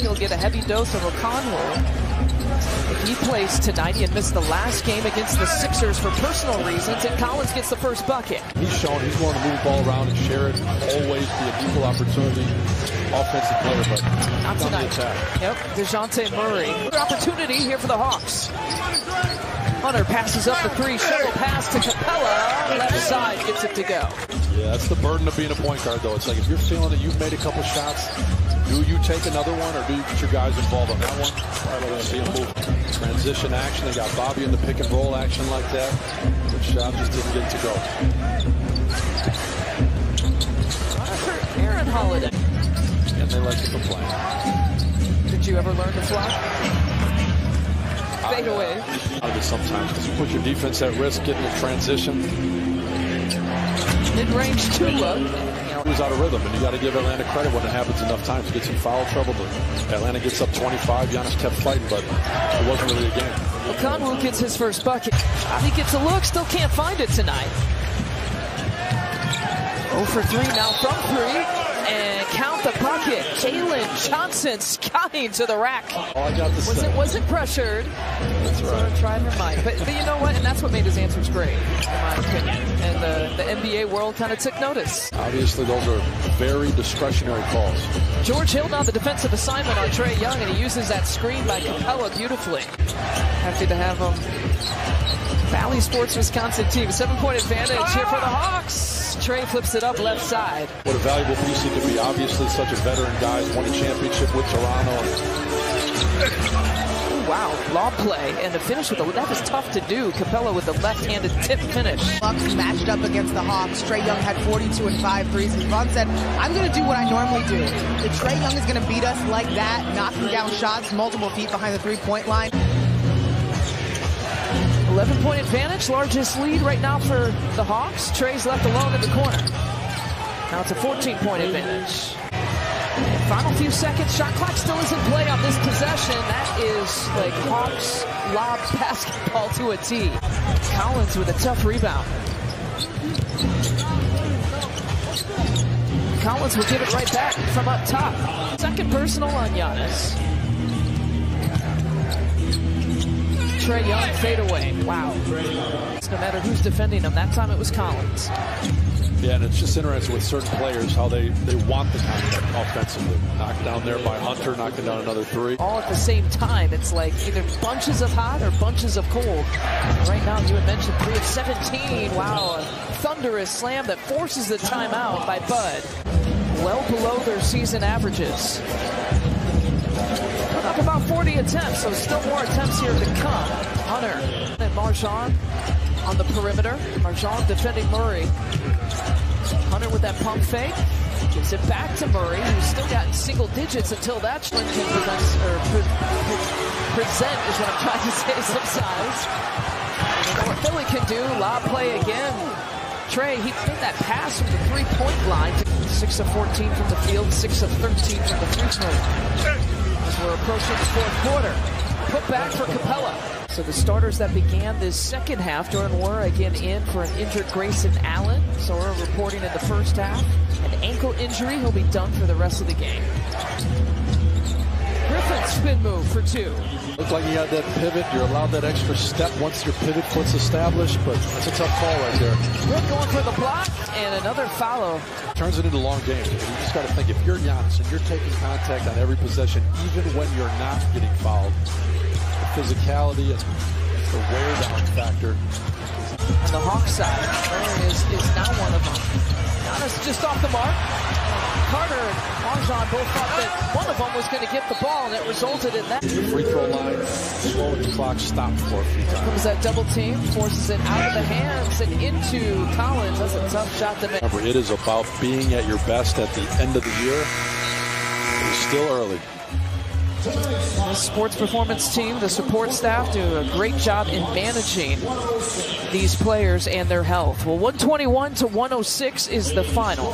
he'll get a heavy dose of O'Connell. If he plays tonight, he had missed the last game against the Sixers for personal reasons, and Collins gets the first bucket. He's shown he's willing to move the ball around and share it, always be a equal opportunity offensive player, but not tonight. Yep, Dejounte Murray. Good opportunity here for the Hawks. Hunter passes up the three, shuttle pass to Capela, left side, gets it to go. Yeah, that's the burden of being a point guard, though. It's like if you're feeling that you've made a couple shots, do you take another one or do you get your guys involved on that one? Probably going to see a move. Transition action. They got Bobby in the pick and roll action like that. Good shot, just didn't get to go. Aaron Holiday. And they like to play. Did you ever learn to fly? Fade away. Out of it sometimes because you put your defense at risk getting a transition. Mid-range two look he was out of rhythm, and you got to give Atlanta credit when it happens enough times. He gets in foul trouble, but Atlanta gets up 25. Giannis kept fighting, but it wasn't really a game. Okongwu gets his first bucket. He gets a look, still can't find it tonight. 0 for 3 now from 3 and count the bucket. Jalen Johnson skying to the rack. All I got to was. It wasn't pressured. That's right. Sort of tried her mic. But, but you know what? And that's what made his answers great, in my opinion. And the, the NBA world kind of took notice. Obviously, those are very discretionary calls. George Hill now the defensive assignment on Trae Young, and he uses that screen by Capela beautifully. Happy to have him. Bally Sports Wisconsin team. Seven point advantage here for the Hawks. Trae flips it up left side. What a valuable piece he could be. Obviously, such a veteran guy. Won a championship with Toronto. wow, lob play and the finish with the that was tough to do. Capela with the left-handed tip finish. Bucks matched up against the Hawks. Trae Young had 42 and 5 threes. And Vaughn said, I'm going to do what I normally do. If Trae Young is going to beat us like that, knocking down shots multiple feet behind the three-point line. 11 point advantage, largest lead right now for the Hawks. Trae's left alone in the corner. Now it's a 14 point advantage. Final few seconds, shot clock still is in play on this possession. That is like Hawks lob basketball to a T. Collins with a tough rebound. Collins will give it right back from up top. Second personal on Giannis. Trey Young fadeaway. Wow. No matter who's defending him, that time it was Collins. Yeah, and it's just interesting with certain players how they, they want the contact offensively. Knocked down there by Hunter, knocking down another three. All at the same time. It's like either bunches of hot or bunches of cold. Right now, you had mentioned 3 of 17. Wow, a thunderous slam that forces the timeout by Bud. Well below their season averages about 40 attempts, so still more attempts here to come. Hunter and MarJon on the perimeter. MarJon defending Murray. Hunter with that pump fake. Gives it back to Murray, who's still got single digits until that can present, or pre present is what I'm trying to say, some size. And what Philly can do, lob play again. Trae, he made that pass from the three-point line. 6 of 14 from the field, 6 of 13 from the free throw line. We're approaching the fourth quarter. Put back for Capela. So the starters that began this second half, Jordan Nwora again in for an injured Grayson Allen. So we're reporting in the first half. An ankle injury, he'll be done for the rest of the game. Griffin spin move for two. Looked like he had that pivot. You're allowed that extra step once your pivot foot's established, but that's a tough call right there. Brook going for the block and another follow. Turns it into long games. You just got to think if you're Giannis and you're taking contact on every possession, even when you're not getting fouled, physicality and the wear down factor. On the Hawk side, is, is now one of them. Giannis just off the mark. Carter and MarJon both thought that one of them was going to get the ball, and it resulted in that. The free throw line, slowing the clock stopped for a few times. Comes that double team, forces it out of the hands and into Collins. That's a tough shot to make. Remember, it is about being at your best at the end of the year. It's still early. The sports performance team, the support staff do a great job in managing these players and their health. Well, 121 to 106 is the final.